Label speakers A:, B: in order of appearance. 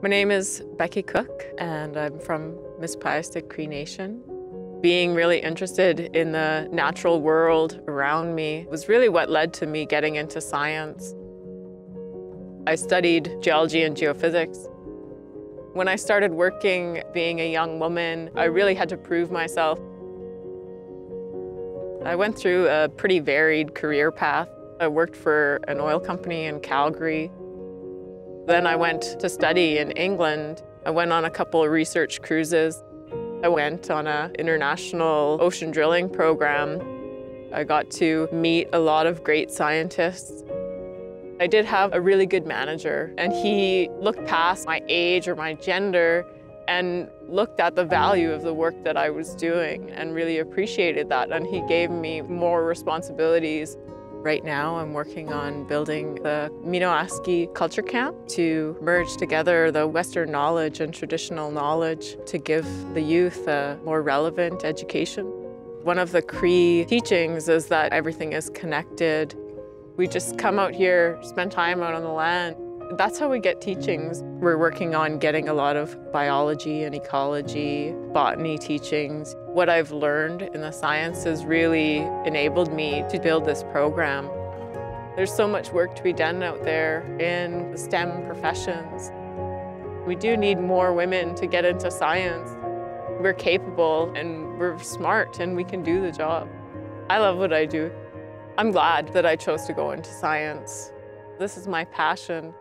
A: My name is Becky Cook, and I'm from Misipawistik Cree Nation. Being really interested in the natural world around me was really what led to me getting into science. I studied geology and geophysics. When I started working being a young woman, I really had to prove myself. I went through a pretty varied career path. I worked for an oil company in Calgary. Then I went to study in England. I went on a couple of research cruises. I went on an international ocean drilling program. I got to meet a lot of great scientists. I did have a really good manager, and he looked past my age or my gender and looked at the value of the work that I was doing and really appreciated that. And he gave me more responsibilities. Right now, I'm working on building the Minoaski Culture Camp to merge together the Western knowledge and traditional knowledge to give the youth a more relevant education. One of the Cree teachings is that everything is connected. We just come out here, spend time out on the land. That's how we get teachings. We're working on getting a lot of biology and ecology, botany teachings. What I've learned in the sciences really enabled me to build this program. There's so much work to be done out there in the STEM professions. We do need more women to get into science. We're capable and we're smart and we can do the job. I love what I do. I'm glad that I chose to go into science. This is my passion.